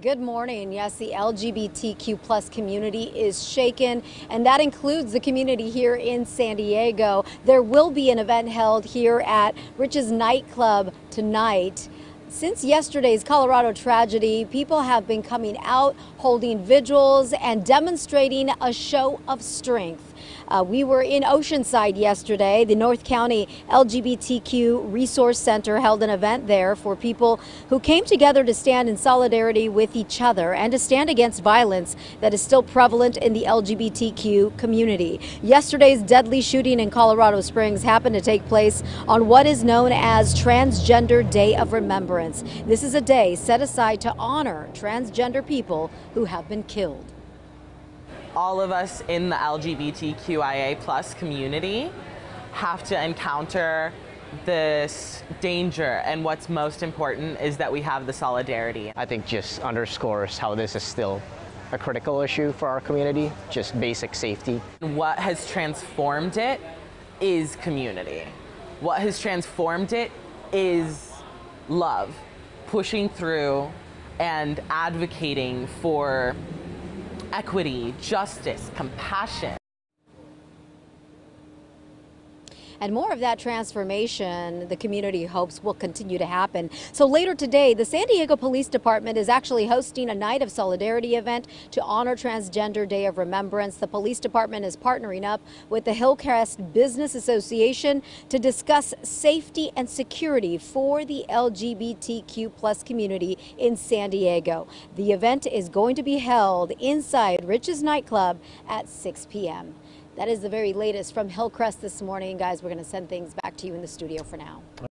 Good morning. Yes, the LGBTQ plus community is shaken, and that includes the community here in San Diego. There will be an event held here at Rich's Nightclub tonight. Since yesterday's Colorado tragedy, people have been coming out, holding vigils, and demonstrating a show of strength. Uh, we were in Oceanside yesterday. The North County LGBTQ Resource Center held an event there for people who came together to stand in solidarity with each other and to stand against violence that is still prevalent in the LGBTQ community. Yesterday's deadly shooting in Colorado Springs happened to take place on what is known as Transgender Day of Remembrance. This is a day set aside to honor transgender people who have been killed all of us in the LGBTQIA plus community have to encounter this danger and what's most important is that we have the solidarity. I think just underscores how this is still a critical issue for our community, just basic safety. What has transformed it is community. What has transformed it is love, pushing through and advocating for equity, justice, compassion. And more of that transformation, the community hopes, will continue to happen. So later today, the San Diego Police Department is actually hosting a Night of Solidarity event to honor Transgender Day of Remembrance. The police department is partnering up with the Hillcrest Business Association to discuss safety and security for the LGBTQ plus community in San Diego. The event is going to be held inside Rich's Nightclub at 6 p.m. That is the very latest from Hillcrest this morning. Guys, we're going to send things back to you in the studio for now.